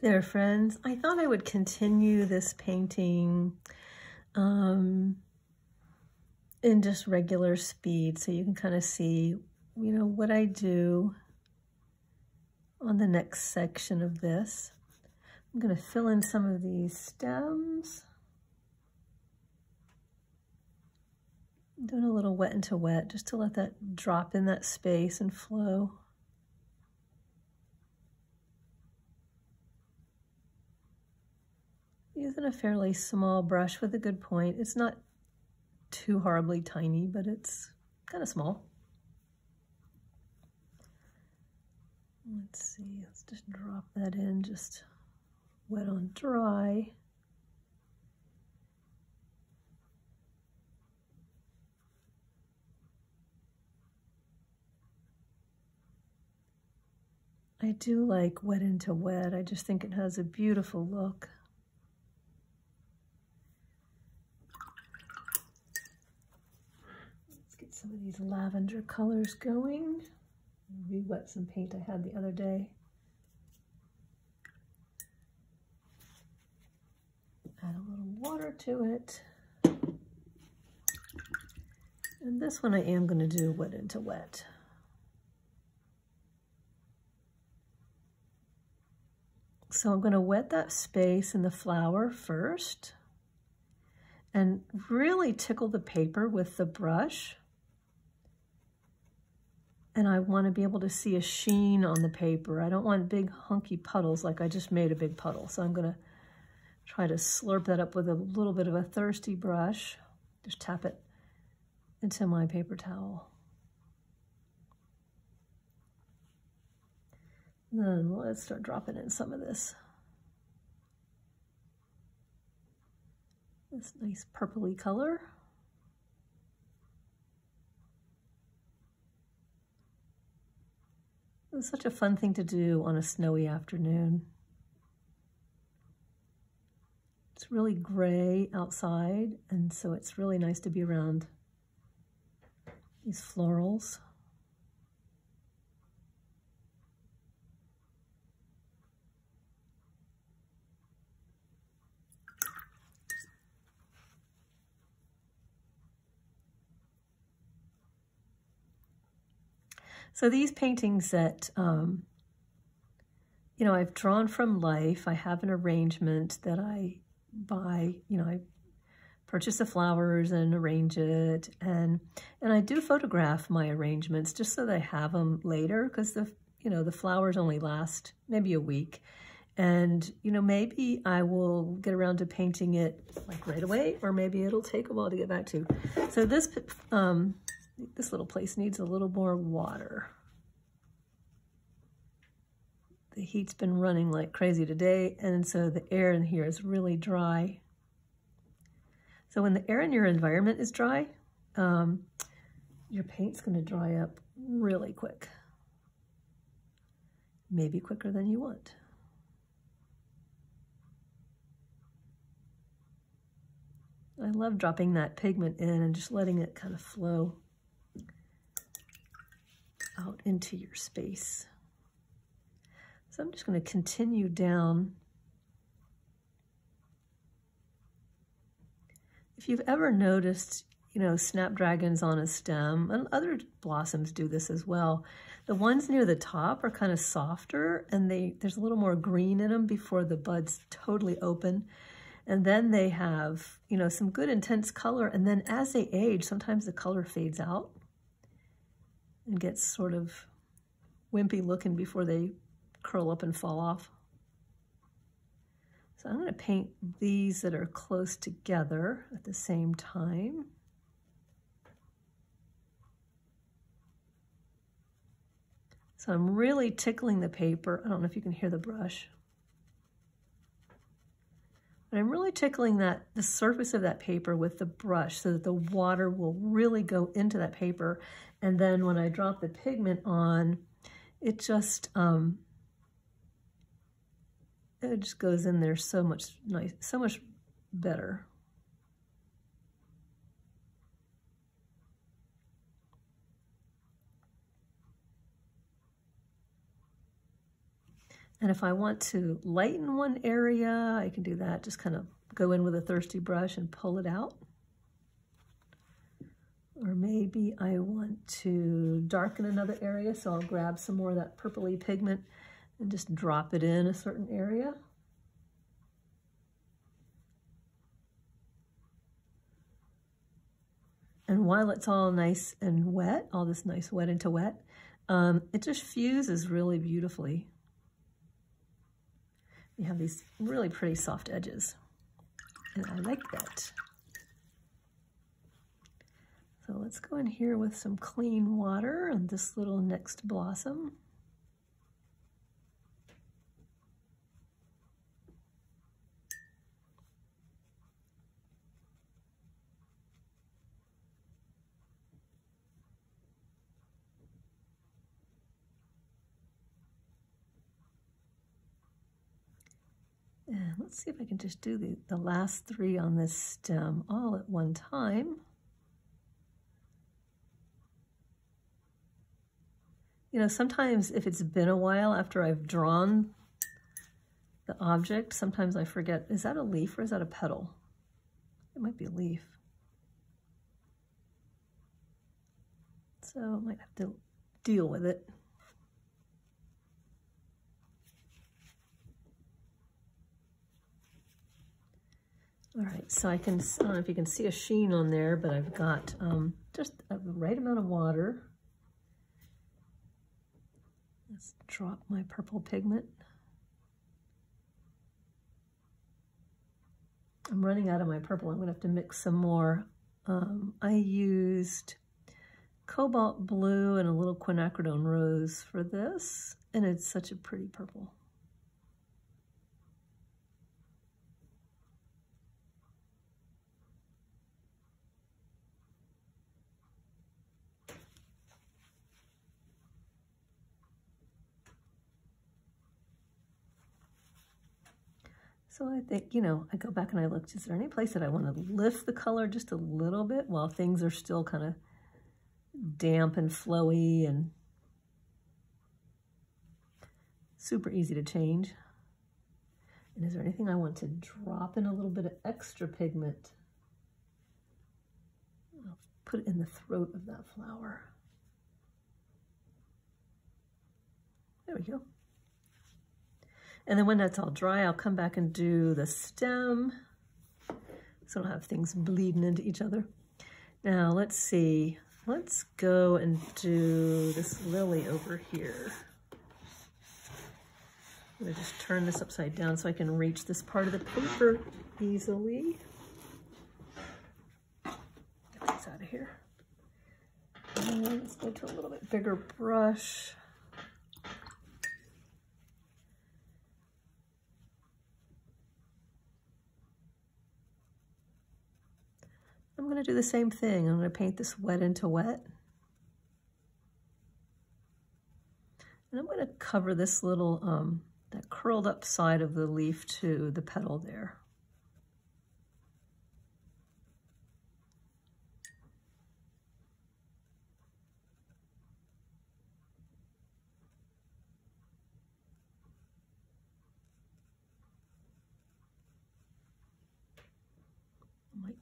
there, friends. I thought I would continue this painting um, in just regular speed so you can kind of see, you know, what I do on the next section of this. I'm going to fill in some of these stems. I'm doing a little wet into wet just to let that drop in that space and flow. Using a fairly small brush with a good point. It's not too horribly tiny, but it's kind of small. Let's see, let's just drop that in, just wet on dry. I do like wet into wet. I just think it has a beautiful look. Let's get some of these lavender colors going. Re-wet some paint I had the other day. Add a little water to it. And this one I am going to do wet into wet. So I'm going to wet that space in the flower first and really tickle the paper with the brush. And I want to be able to see a sheen on the paper. I don't want big hunky puddles like I just made a big puddle. So I'm going to try to slurp that up with a little bit of a thirsty brush. Just tap it into my paper towel. Then let's start dropping in some of this. This nice purpley color. It's such a fun thing to do on a snowy afternoon. It's really gray outside, and so it's really nice to be around these florals. So these paintings that, um, you know, I've drawn from life, I have an arrangement that I buy, you know, I purchase the flowers and arrange it. And, and I do photograph my arrangements just so I have them later because the, you know, the flowers only last maybe a week. And, you know, maybe I will get around to painting it like right away, or maybe it'll take a while to get back to. So this um, this little place needs a little more water. The heat's been running like crazy today, and so the air in here is really dry. So when the air in your environment is dry, um, your paint's going to dry up really quick. Maybe quicker than you want. I love dropping that pigment in and just letting it kind of flow out into your space. So I'm just going to continue down. If you've ever noticed, you know, snapdragons on a stem, and other blossoms do this as well, the ones near the top are kind of softer and they there's a little more green in them before the buds totally open. And then they have, you know, some good intense color. And then as they age, sometimes the color fades out and gets sort of wimpy looking before they curl up and fall off. So I'm going to paint these that are close together at the same time. So I'm really tickling the paper. I don't know if you can hear the brush. But I'm really tickling that the surface of that paper with the brush so that the water will really go into that paper. And then when I drop the pigment on, it just um, it just goes in there so much nice, so much better. And if I want to lighten one area, I can do that. Just kind of go in with a thirsty brush and pull it out. Or maybe I want to darken another area, so I'll grab some more of that purpley pigment and just drop it in a certain area. And while it's all nice and wet, all this nice wet into wet, um, it just fuses really beautifully. You have these really pretty soft edges, and I like that. So let's go in here with some clean water on this little next blossom. And let's see if I can just do the, the last three on this stem all at one time. You know, sometimes if it's been a while after I've drawn the object, sometimes I forget, is that a leaf or is that a petal? It might be a leaf. So I might have to deal with it. All right, so I can, I don't know if you can see a sheen on there, but I've got um, just a right amount of water. Let's drop my purple pigment. I'm running out of my purple. I'm gonna have to mix some more. Um, I used cobalt blue and a little quinacridone rose for this, and it's such a pretty purple. So I think, you know, I go back and I look, is there any place that I want to lift the color just a little bit while things are still kind of damp and flowy and super easy to change. And is there anything I want to drop in a little bit of extra pigment? I'll put it in the throat of that flower. There we go. And then when that's all dry, I'll come back and do the stem. So I don't have things bleeding into each other. Now let's see, let's go and do this lily over here. I'm gonna just turn this upside down so I can reach this part of the paper easily. Get these out of here. And let's go to a little bit bigger brush. I'm going to do the same thing. I'm going to paint this wet into wet. And I'm going to cover this little, um, that curled up side of the leaf to the petal there.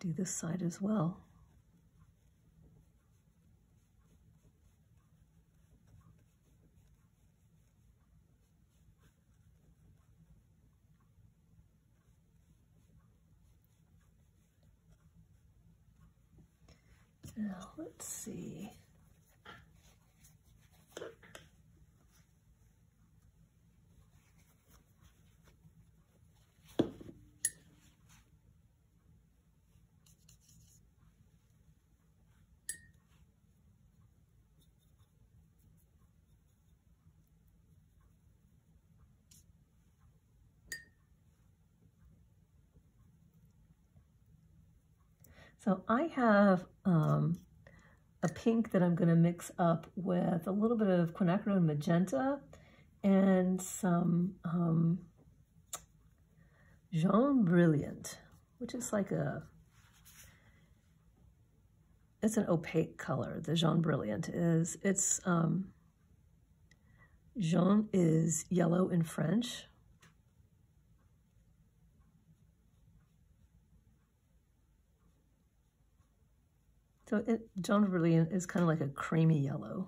Do this side as well. Now, let's see. So I have um, a pink that I'm going to mix up with a little bit of quinacridone magenta and some um, Jaune Brilliant, which is like a, it's an opaque color, the Jaune Brilliant is. It's um, Jaune is yellow in French. So it, really is kind of like a creamy yellow.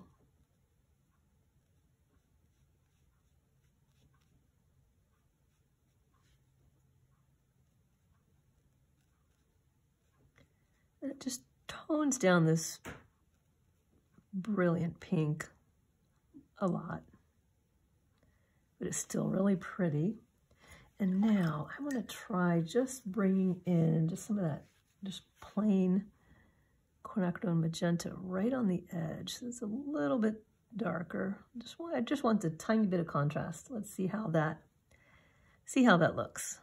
And it just tones down this brilliant pink a lot. But it's still really pretty. And now I want to try just bringing in just some of that just plain quinacridone magenta right on the edge. So it's a little bit darker. Just want, I just want a tiny bit of contrast. Let's see how that see how that looks.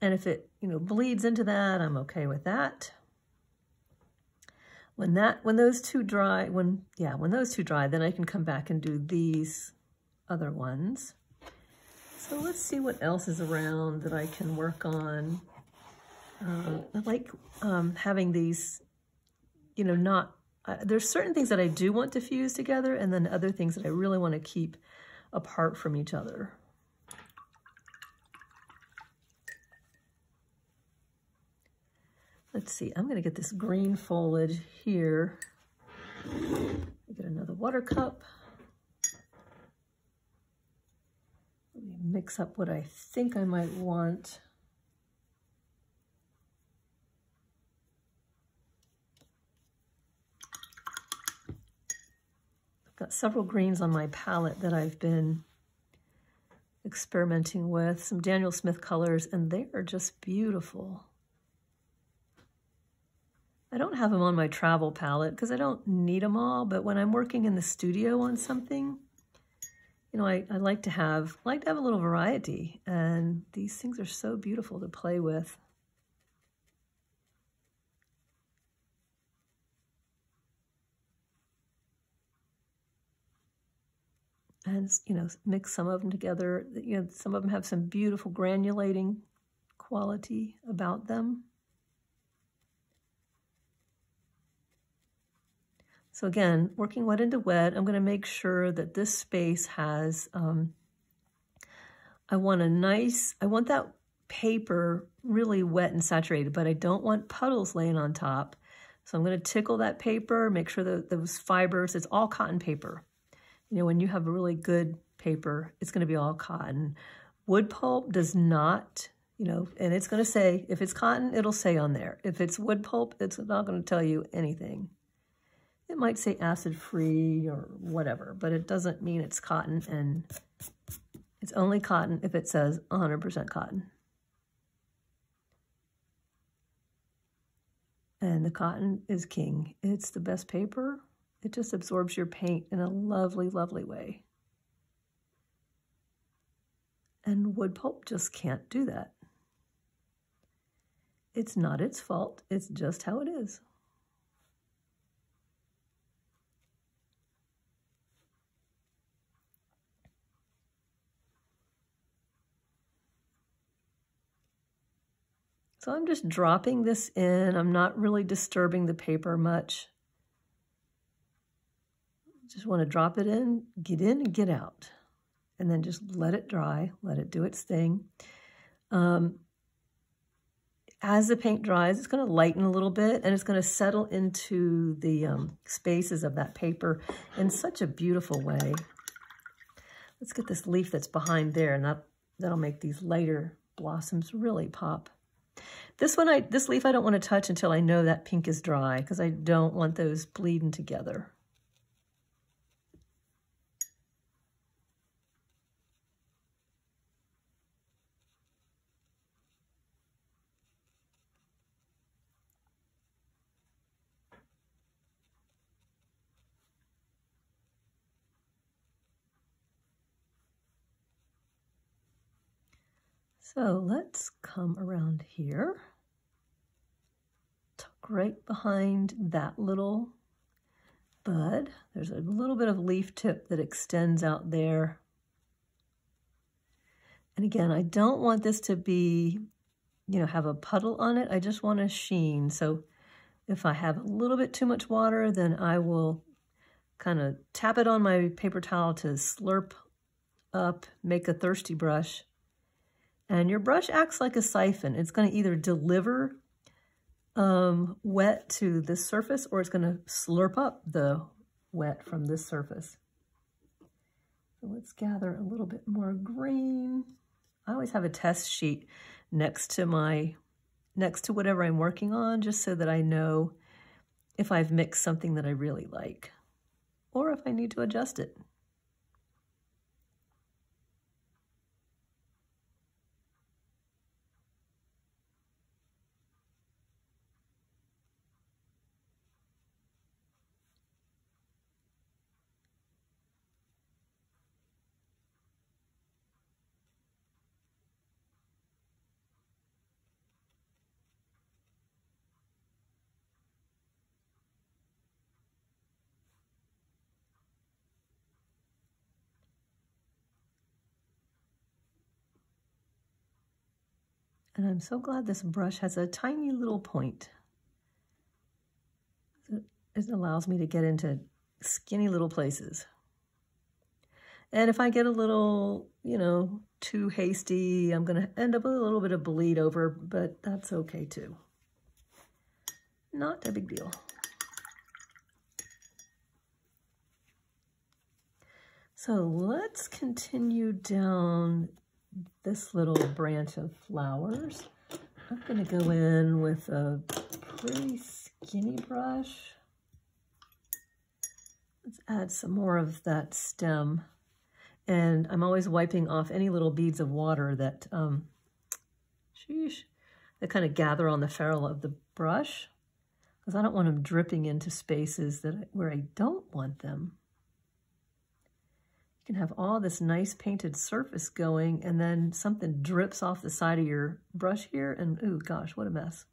And if it, you know, bleeds into that, I'm okay with that. When that, when those two dry, when, yeah, when those two dry, then I can come back and do these other ones. So let's see what else is around that I can work on. Uh, I like um, having these, you know, not, uh, there's certain things that I do want to fuse together and then other things that I really want to keep apart from each other. Let's see, I'm going to get this green foliage here. Get another water cup. Let me mix up what I think I might want. Got several greens on my palette that I've been experimenting with, some Daniel Smith colors, and they are just beautiful. I don't have them on my travel palette because I don't need them all, but when I'm working in the studio on something, you know, I, I like to have like to have a little variety, and these things are so beautiful to play with. You know, mix some of them together. You know, some of them have some beautiful granulating quality about them. So again, working wet into wet, I'm going to make sure that this space has, um, I want a nice, I want that paper really wet and saturated, but I don't want puddles laying on top. So I'm going to tickle that paper, make sure that those fibers, it's all cotton paper. You know, when you have a really good paper, it's going to be all cotton. Wood pulp does not, you know, and it's going to say, if it's cotton, it'll say on there. If it's wood pulp, it's not going to tell you anything. It might say acid-free or whatever, but it doesn't mean it's cotton, and it's only cotton if it says 100% cotton. And the cotton is king. It's the best paper. It just absorbs your paint in a lovely, lovely way. And wood pulp just can't do that. It's not its fault. It's just how it is. So I'm just dropping this in. I'm not really disturbing the paper much. Just want to drop it in, get in and get out. And then just let it dry, let it do its thing. Um, as the paint dries, it's going to lighten a little bit and it's going to settle into the um, spaces of that paper in such a beautiful way. Let's get this leaf that's behind there and that, that'll make these lighter blossoms really pop. This one, I this leaf I don't want to touch until I know that pink is dry because I don't want those bleeding together. So let's come around here, tuck right behind that little bud. There's a little bit of leaf tip that extends out there. And again, I don't want this to be, you know, have a puddle on it. I just want a sheen. So if I have a little bit too much water, then I will kind of tap it on my paper towel to slurp up, make a thirsty brush. And your brush acts like a siphon. It's going to either deliver um, wet to this surface or it's going to slurp up the wet from this surface. So let's gather a little bit more green. I always have a test sheet next to my, next to whatever I'm working on, just so that I know if I've mixed something that I really like or if I need to adjust it. And I'm so glad this brush has a tiny little point. It allows me to get into skinny little places. And if I get a little, you know, too hasty, I'm going to end up with a little bit of bleed over, but that's okay too. Not a big deal. So let's continue down this little branch of flowers. I'm going to go in with a pretty skinny brush. Let's add some more of that stem. And I'm always wiping off any little beads of water that, um, sheesh, that kind of gather on the ferrule of the brush because I don't want them dripping into spaces that where I don't want them can have all this nice painted surface going and then something drips off the side of your brush here and oh gosh, what a mess.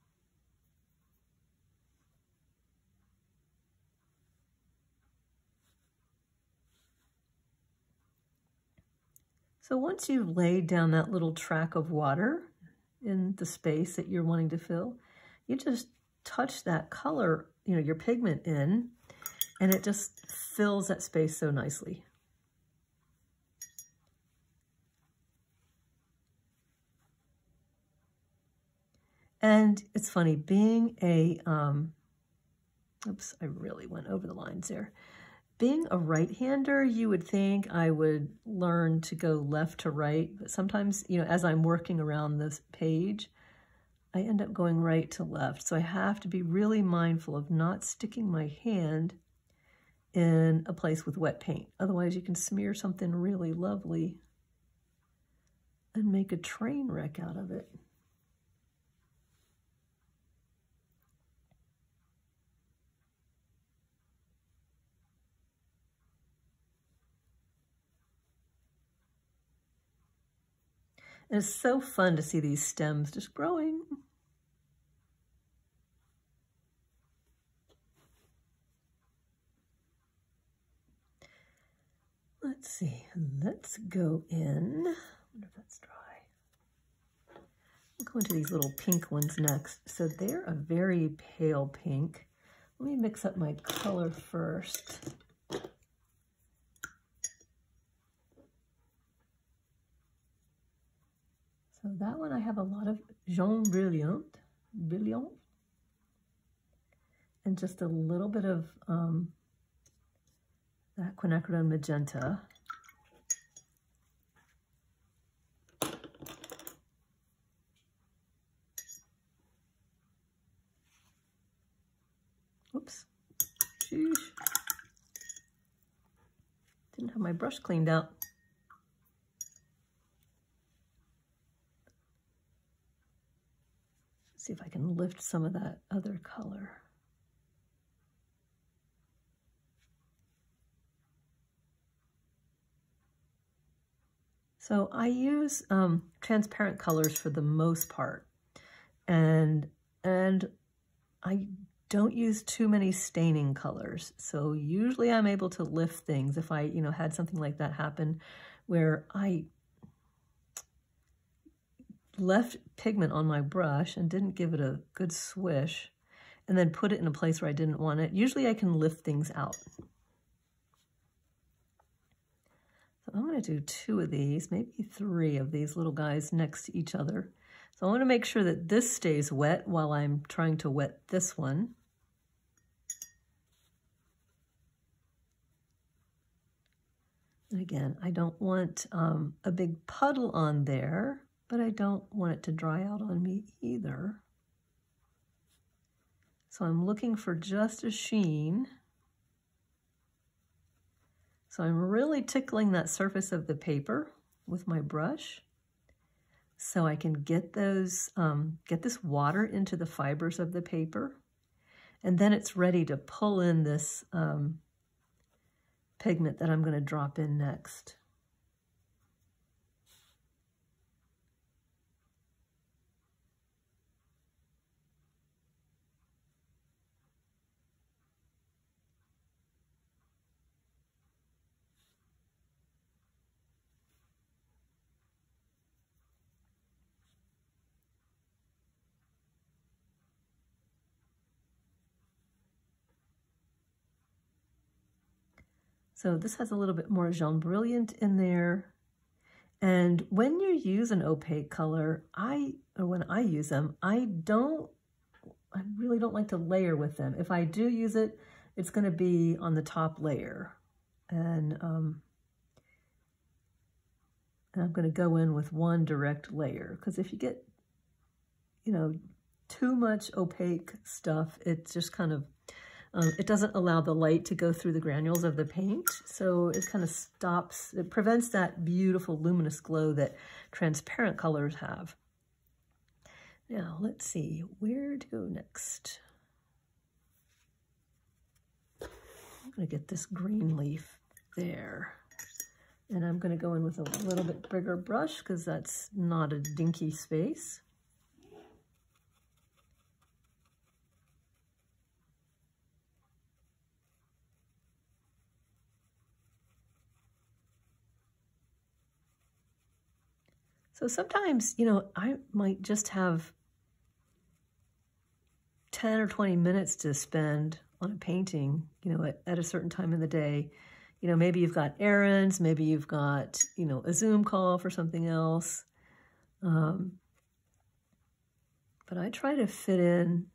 So once you've laid down that little track of water in the space that you're wanting to fill, you just touch that color, you know, your pigment in, and it just fills that space so nicely. And it's funny, being a, um, oops, I really went over the lines there. Being a right-hander, you would think I would learn to go left to right, but sometimes, you know, as I'm working around this page, I end up going right to left. So I have to be really mindful of not sticking my hand in a place with wet paint. Otherwise, you can smear something really lovely and make a train wreck out of it. And it's so fun to see these stems just growing. Let's see, let's go in. I wonder if that's dry. We'll go into these little pink ones next. So they're a very pale pink. Let me mix up my color first. So that one I have a lot of Jaune Brilliant, Brilliant, and just a little bit of um, that quinacridone magenta. Oops. Sheesh. Didn't have my brush cleaned out. See if I can lift some of that other color. So I use um, transparent colors for the most part. And, and I don't use too many staining colors. So usually I'm able to lift things if I, you know, had something like that happen where I left pigment on my brush and didn't give it a good swish and then put it in a place where I didn't want it. Usually I can lift things out. So I'm going to do two of these, maybe three of these little guys next to each other. So I want to make sure that this stays wet while I'm trying to wet this one. And again, I don't want um, a big puddle on there, but I don't want it to dry out on me either. So I'm looking for just a sheen. So I'm really tickling that surface of the paper with my brush so I can get those, um, get this water into the fibers of the paper. And then it's ready to pull in this um, pigment that I'm going to drop in next. So this has a little bit more Jaune Brilliant in there. And when you use an opaque color, I, or when I use them, I don't, I really don't like to layer with them. If I do use it, it's going to be on the top layer. And, um, and I'm going to go in with one direct layer because if you get, you know, too much opaque stuff, it just kind of um, it doesn't allow the light to go through the granules of the paint, so it kind of stops, it prevents that beautiful luminous glow that transparent colors have. Now, let's see, where to go next? I'm to get this green leaf there. And I'm to go in with a little bit bigger brush because that's not a dinky space. So sometimes, you know, I might just have 10 or 20 minutes to spend on a painting, you know, at, at a certain time in the day. You know, maybe you've got errands, maybe you've got, you know, a Zoom call for something else. Um, but I try to fit in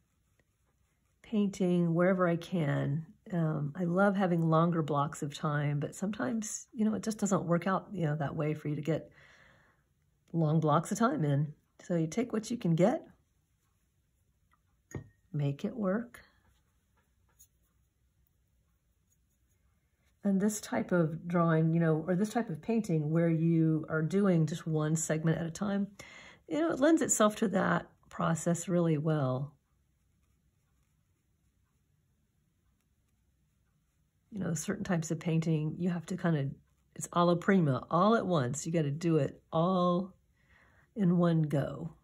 painting wherever I can. Um, I love having longer blocks of time, but sometimes, you know, it just doesn't work out, you know, that way for you to get long blocks of time in. So you take what you can get, make it work. And this type of drawing, you know, or this type of painting where you are doing just one segment at a time, you know, it lends itself to that process really well. You know, certain types of painting, you have to kind of, it's alla prima, all at once. You got to do it all in one go.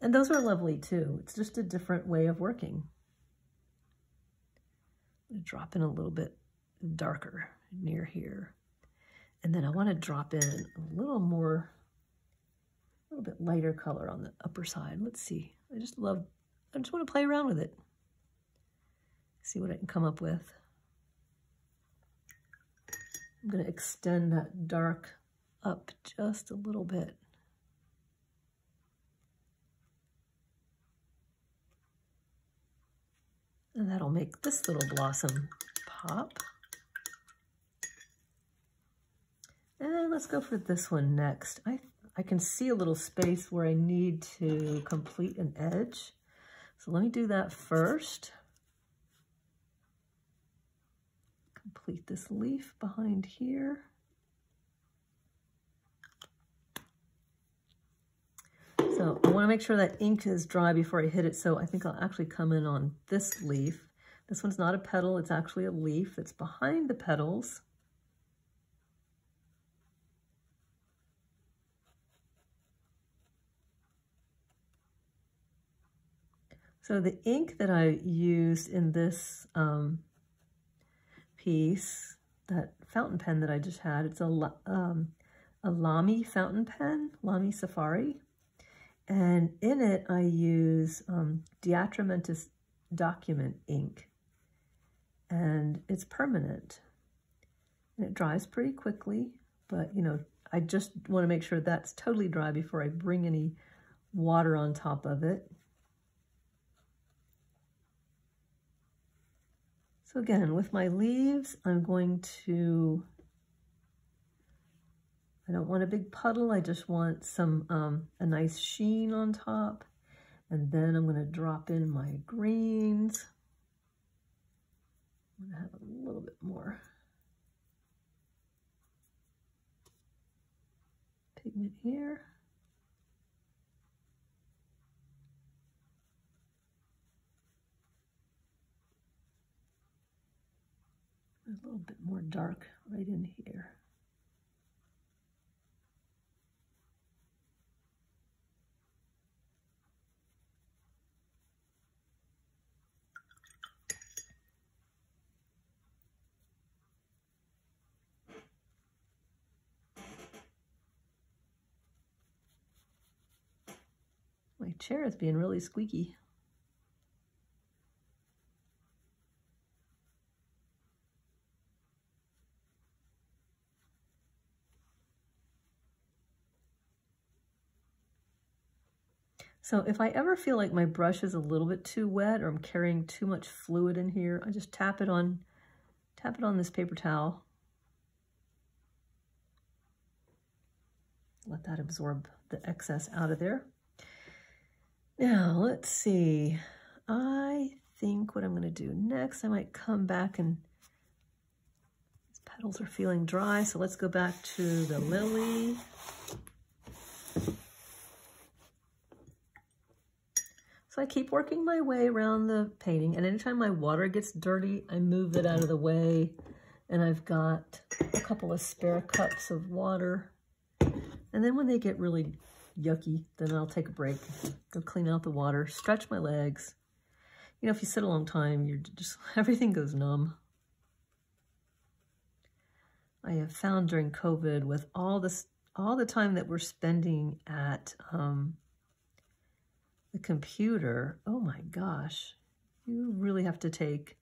And those are lovely too. It's just a different way of working. drop in a little bit darker near here. And then I want to drop in a little more, a little bit lighter color on the upper side. Let's see. I just love, I just want to play around with it. See what I can come up with. I'm going to extend that dark up just a little bit. And that'll make this little blossom pop. And let's go for this one next. I, I can see a little space where I need to complete an edge. So let me do that first. Complete this leaf behind here. So I want to make sure that ink is dry before I hit it. So I think I'll actually come in on this leaf. This one's not a petal, it's actually a leaf that's behind the petals. So the ink that I used in this um, piece, that fountain pen that I just had, it's a, um, a Lamy fountain pen, Lamy Safari. And in it, I use um, document ink. And it's permanent. And it dries pretty quickly. but you know, I just want to make sure that's totally dry before I bring any water on top of it. So again, with my leaves, I'm going to, I don't want a big puddle, I just want some, um, a nice sheen on top. And then I'm going to drop in my greens. I'm going to have a little bit more pigment here. A little bit more dark right in here. Chair is being really squeaky. So if I ever feel like my brush is a little bit too wet or I'm carrying too much fluid in here, I just tap it on, tap it on this paper towel. Let that absorb the excess out of there. Now, let's see. I think what I'm going to do next, I might come back and these petals are feeling dry, so let's go back to the lily. So I keep working my way around the painting, and anytime my water gets dirty, I move it out of the way, and I've got a couple of spare cups of water. And then when they get really yucky, then I'll take a break, go clean out the water, stretch my legs. You know, if you sit a long time, you're just, everything goes numb. I have found during COVID with all this, all the time that we're spending at um, the computer, oh my gosh, you really have to take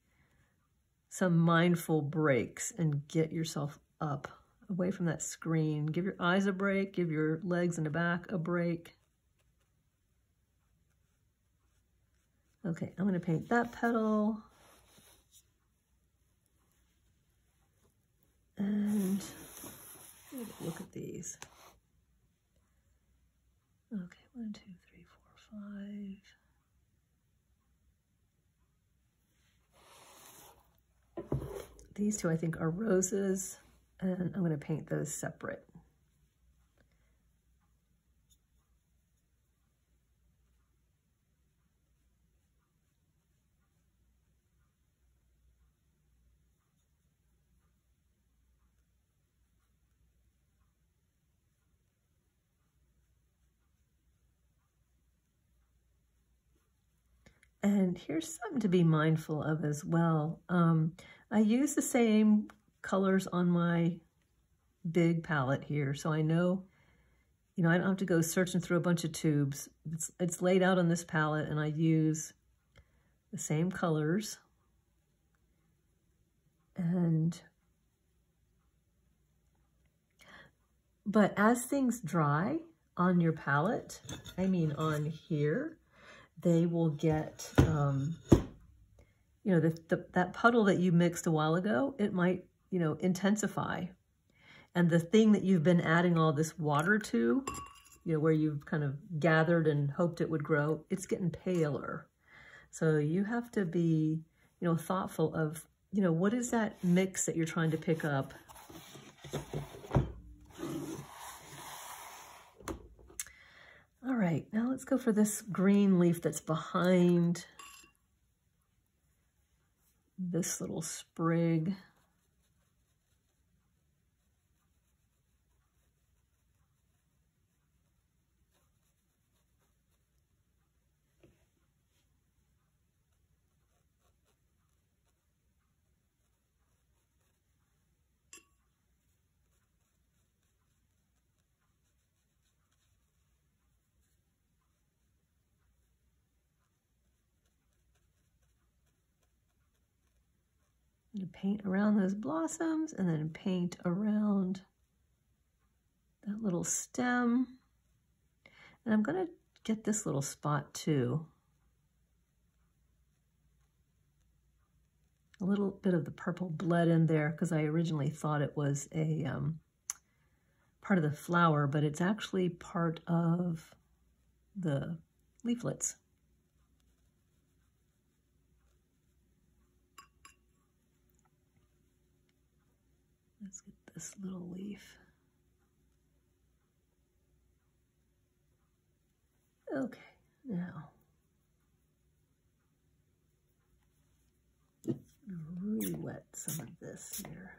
some mindful breaks and get yourself up away from that screen. Give your eyes a break, give your legs and the back a break. Okay, I'm going to paint that petal. And look at these. Okay, one, two, three, four, five. These two I think are roses, and I'm going to paint those separate. And here's something to be mindful of as well. Um, I use the same colors on my big palette here, so I know, you know, I don't have to go searching through a bunch of tubes. It's, it's laid out on this palette, and I use the same colors. And, but as things dry on your palette, I mean on here, they will get, um, you know, the, the, that puddle that you mixed a while ago, it might, you know, intensify. And the thing that you've been adding all this water to, you know, where you've kind of gathered and hoped it would grow, it's getting paler. So you have to be, you know, thoughtful of, you know, what is that mix that you're trying to pick up? All right, now let's go for this green leaf that's behind this little sprig. Paint around those blossoms and then paint around that little stem. And I'm going to get this little spot too. A little bit of the purple bled in there because I originally thought it was a um, part of the flower, but it's actually part of the leaflets. Let's get this little leaf. Okay, now really wet some of this here.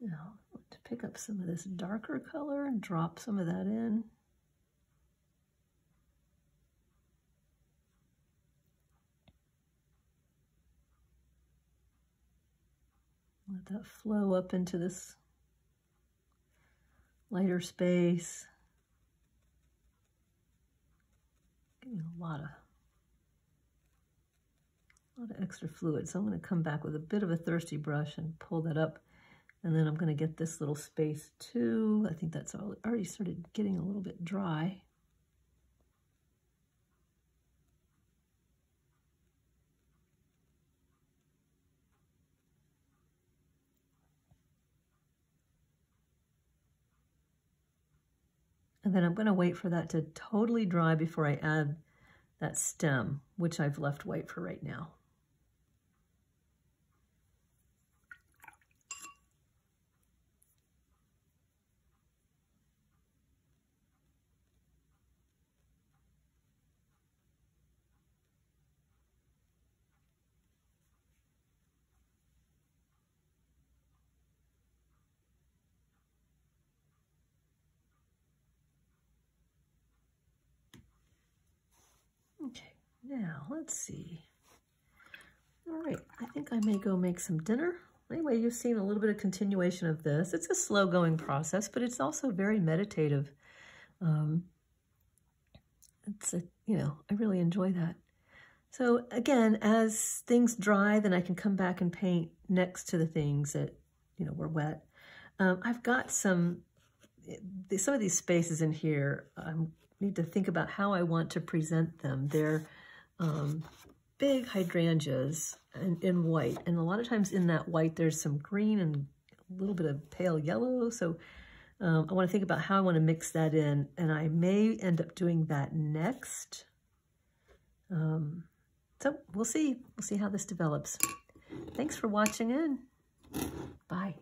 Now, to pick up some of this darker color and drop some of that in. Let that flow up into this lighter space. Getting a lot of a lot of extra fluid. So I'm going to come back with a bit of a thirsty brush and pull that up and then I'm going to get this little space too. I think that's already started getting a little bit dry. And then I'm going to wait for that to totally dry before I add that stem, which I've left white for right now. Okay, now let's see. All right, I think I may go make some dinner. Anyway, you've seen a little bit of continuation of this. It's a slow going process, but it's also very meditative. Um, it's a, you know, I really enjoy that. So again, as things dry, then I can come back and paint next to the things that, you know, were wet. Um, I've got some, some of these spaces in here, I'm need to think about how I want to present them. They're um, big hydrangeas in, in white. And a lot of times in that white, there's some green and a little bit of pale yellow. So um, I want to think about how I want to mix that in. And I may end up doing that next. Um, so we'll see. We'll see how this develops. Thanks for watching in. Bye.